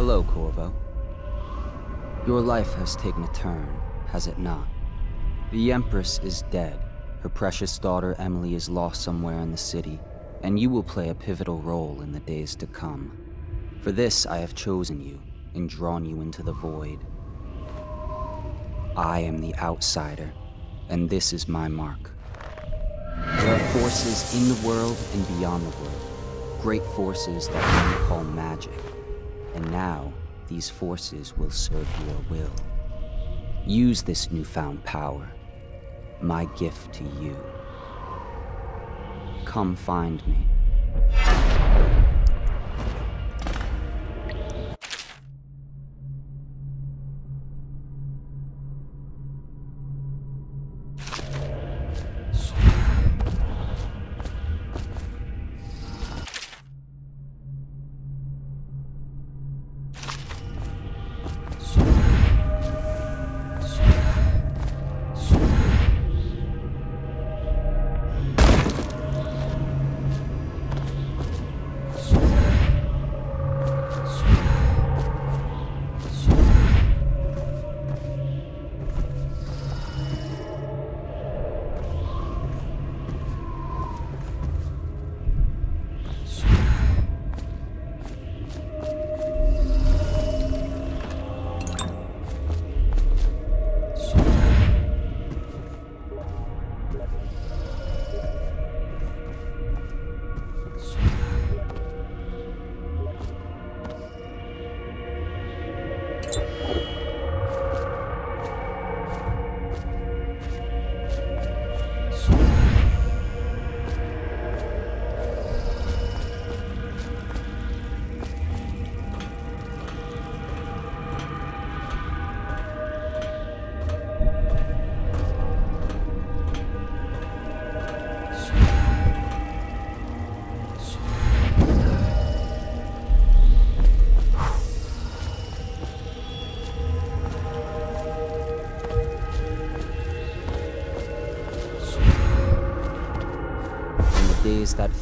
Corvo. Your life has taken a turn, has it not? The Empress is dead. Her precious daughter Emily is lost somewhere in the city, and you will play a pivotal role in the days to come. For this, I have chosen you and drawn you into the void. I am the outsider, and this is my mark. There are forces in the world and beyond the world, great forces that men call magic. And now, these forces will serve your will. Use this newfound power, my gift to you. Come find me.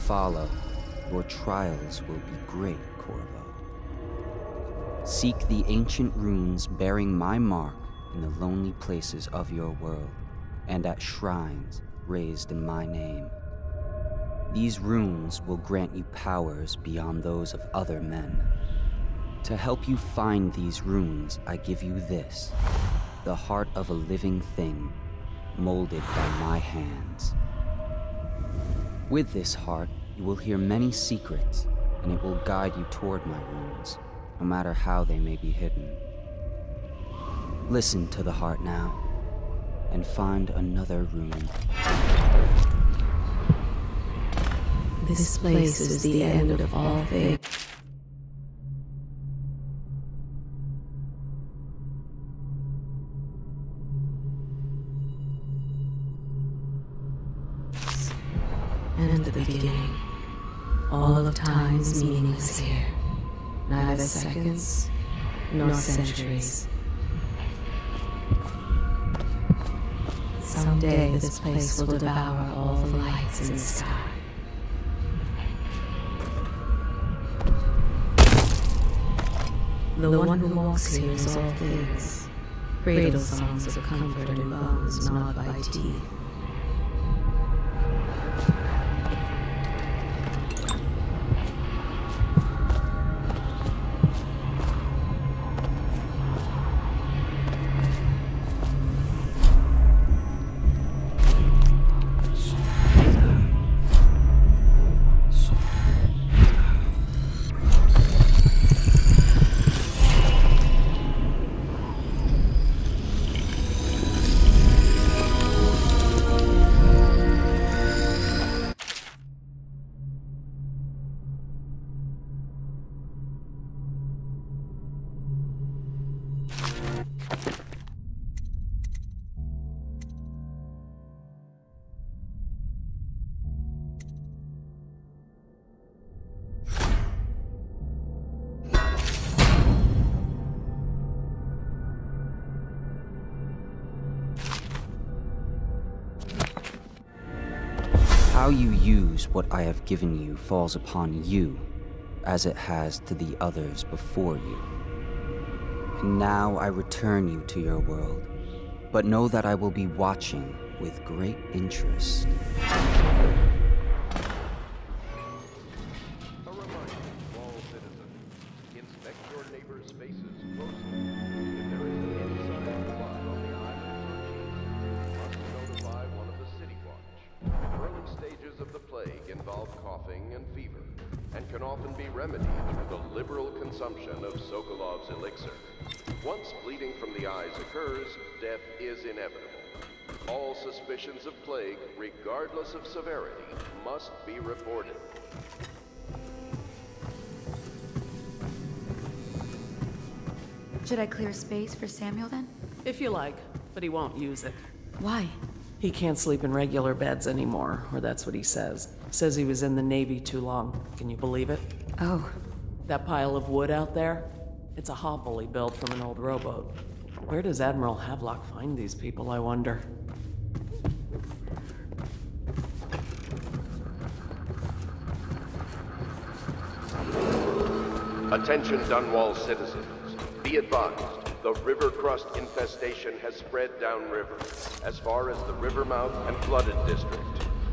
Follow, your trials will be great, Corvo. Seek the ancient runes bearing my mark in the lonely places of your world, and at shrines raised in my name. These runes will grant you powers beyond those of other men. To help you find these runes, I give you this the heart of a living thing, molded by my hands. With this heart, you will hear many secrets, and it will guide you toward my runes, no matter how they may be hidden. Listen to the heart now, and find another rune. This place is the end of all things. All of time is meaningless here. Neither seconds nor centuries. Someday this place will devour all the lights in the sky. The one who walks here is all things. Cradle songs of comfort and bones gnawed by teeth. How you use what I have given you falls upon you, as it has to the others before you. And now I return you to your world, but know that I will be watching with great interest. Plague involve coughing and fever, and can often be remedied through the liberal consumption of Sokolov's elixir. Once bleeding from the eyes occurs, death is inevitable. All suspicions of plague, regardless of severity, must be reported. Should I clear space for Samuel then? If you like, but he won't use it. Why? He can't sleep in regular beds anymore, or that's what he says. Says he was in the Navy too long. Can you believe it? Oh, That pile of wood out there? It's a hovel he built from an old rowboat. Where does Admiral Havelock find these people, I wonder? Attention Dunwall citizens. Be advised, the river krust infestation has spread downriver, as far as the river mouth and flooded district.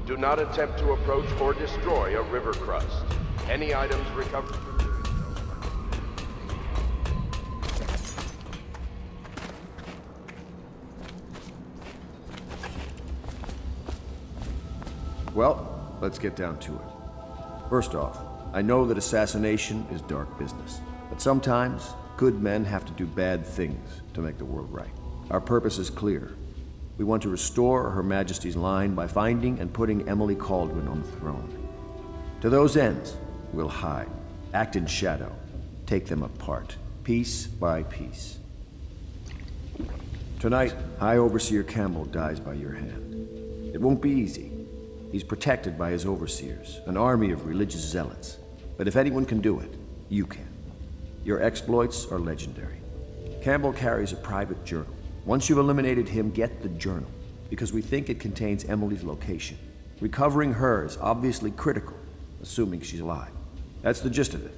Do not attempt to approach or destroy a river krust. Any items recovered... Well, let's get down to it. First off, I know that assassination is dark business, but sometimes good men have to do bad things to make the world right. Our purpose is clear. We want to restore Her Majesty's line by finding and putting Emily Kaldwin on the throne. To those ends, we'll hide, act in shadow, take them apart, piece by piece. Tonight, High Overseer Campbell dies by your hand. It won't be easy. He's protected by his overseers, an army of religious zealots. But if anyone can do it, you can. Your exploits are legendary. Campbell carries a private journal. Once you've eliminated him, get the journal, because we think it contains Emily's location. Recovering her is obviously critical, assuming she's alive. That's the gist of it.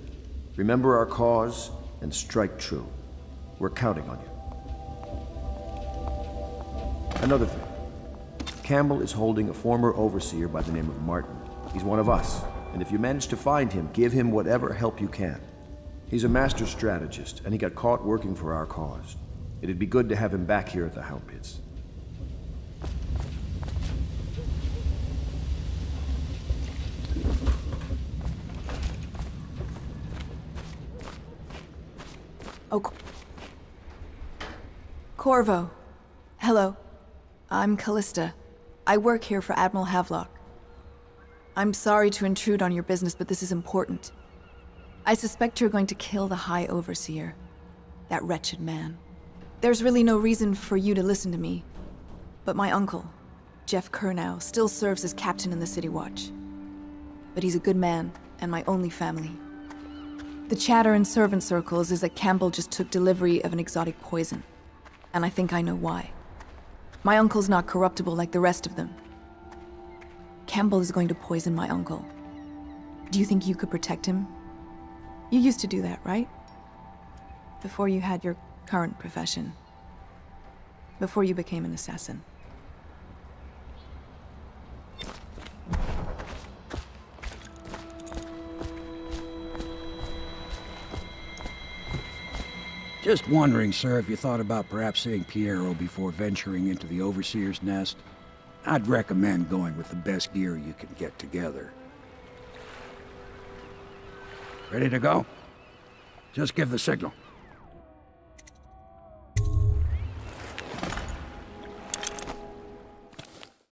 Remember our cause and strike true. We're counting on you. Another thing. Campbell is holding a former overseer by the name of Martin. He's one of us, and if you manage to find him, give him whatever help you can. He's a master strategist, and he got caught working for our cause. It'd be good to have him back here at the Hound Pits. Oh, Corvo. Hello. I'm Callista. I work here for Admiral Havelock. I'm sorry to intrude on your business, but this is important. I suspect you're going to kill the High Overseer. That wretched man. There's really no reason for you to listen to me. But my uncle, Geoff Curnow, still serves as captain in the City Watch. But he's a good man, and my only family. The chatter in servant circles is that Campbell just took delivery of an exotic poison. And I think I know why. My uncle's not corruptible like the rest of them. Campbell is going to poison my uncle. Do you think you could protect him? You used to do that, right? Before you had your current profession. Before you became an assassin. Just wondering, sir, if you thought about perhaps seeing Piero before venturing into the Overseer's nest. I'd recommend going with the best gear you can get together. Ready to go? Just give the signal.